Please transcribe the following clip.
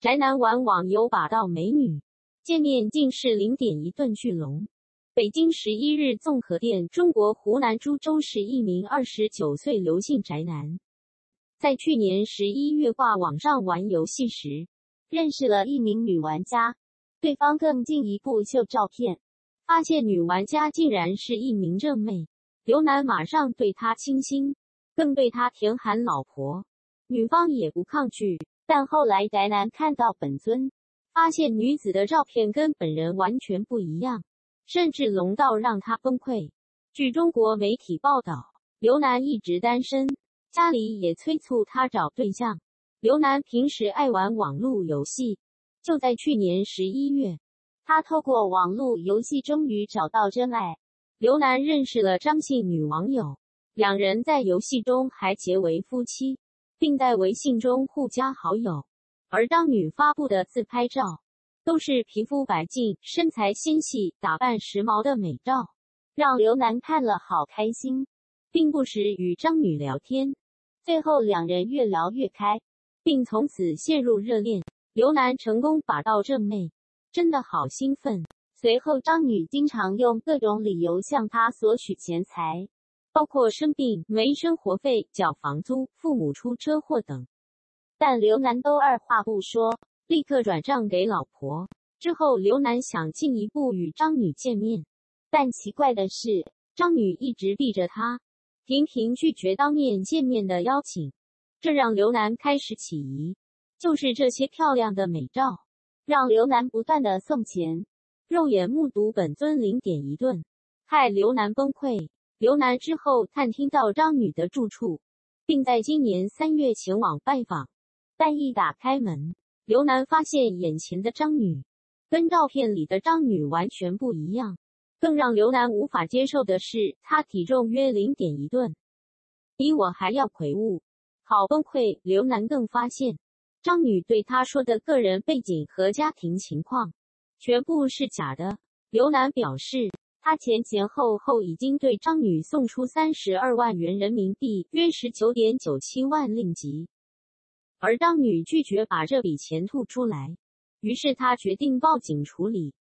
宅男玩网游把到美女，见面竟是零点一顿巨龙。北京十一日综合店，中国湖南株洲市一名二十九岁刘姓宅男，在去年十一月挂网上玩游戏时，认识了一名女玩家，对方更进一步秀照片，发现女玩家竟然是一名正妹，刘男马上对她倾心，更对她甜喊老婆，女方也不抗拒。但后来宅男看到本尊，发现女子的照片跟本人完全不一样，甚至龙到让他崩溃。据中国媒体报道，刘楠一直单身，家里也催促他找对象。刘楠平时爱玩网络游戏，就在去年十一月，他透过网络游戏终于找到真爱。刘楠认识了张姓女网友，两人在游戏中还结为夫妻。并在微信中互加好友，而张女发布的自拍照都是皮肤白净、身材纤细、打扮时髦的美照，让刘楠看了好开心，并不时与张女聊天。最后两人越聊越开，并从此陷入热恋。刘楠成功把到正妹，真的好兴奋。随后张女经常用各种理由向他索取钱财。包括生病没生活费、缴房租、父母出车祸等，但刘楠都二话不说，立刻转账给老婆。之后，刘楠想进一步与张女见面，但奇怪的是，张女一直避着他，频频拒绝当面见面的邀请，这让刘楠开始起疑。就是这些漂亮的美照，让刘楠不断的送钱，肉眼目睹本尊零点一顿，害刘楠崩溃。刘楠之后探听到张女的住处，并在今年三月前往拜访，但一打开门，刘楠发现眼前的张女跟照片里的张女完全不一样。更让刘楠无法接受的是，她体重约零点一吨，比我还要魁梧，好崩溃。刘楠更发现，张女对他说的个人背景和家庭情况全部是假的。刘楠表示。他前前后后已经对张女送出三十二万元人民币，约十九点九七万令吉，而张女拒绝把这笔钱吐出来，于是他决定报警处理。